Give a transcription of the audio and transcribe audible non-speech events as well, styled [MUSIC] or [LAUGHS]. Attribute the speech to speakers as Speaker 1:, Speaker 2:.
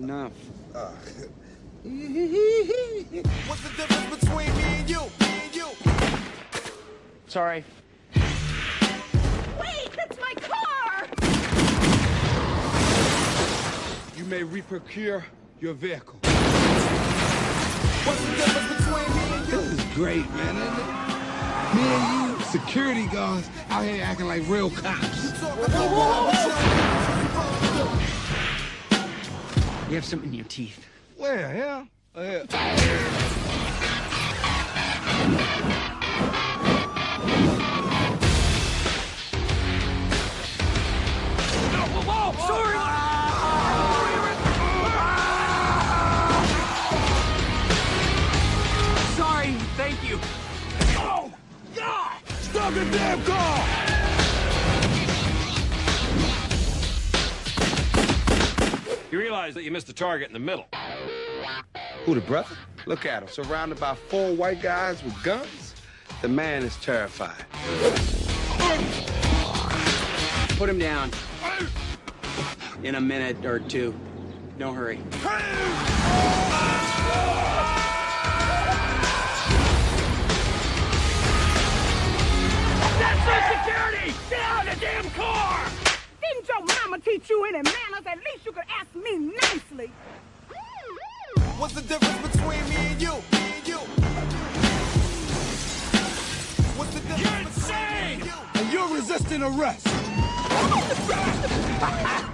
Speaker 1: enough.
Speaker 2: Uh, [LAUGHS] What's the difference between me and you? Me and you?
Speaker 1: Sorry.
Speaker 3: Wait, that's my car!
Speaker 4: You may reprocure your vehicle.
Speaker 2: What's the difference between me and you?
Speaker 4: This is great, man, isn't it? Me and you, security guards, out here acting like real cops.
Speaker 1: You have something in your teeth.
Speaker 4: Where, yeah? Uh,
Speaker 1: Sorry, thank you. Oh, God!
Speaker 4: Stop the damn car!
Speaker 5: You realize that you missed the target in the middle.
Speaker 4: Who, the brother? Look at him, surrounded by four white guys with guns. The man is terrified.
Speaker 1: Put him down. In a minute or two. No hurry.
Speaker 3: That's the security! Get out of the damn car! Didn't your mama teach you any manners? At least you could ask me nicely.
Speaker 2: What's the difference between me and you? Me and you? What's the difference between me and you?
Speaker 4: And you're resisting arrest. [LAUGHS]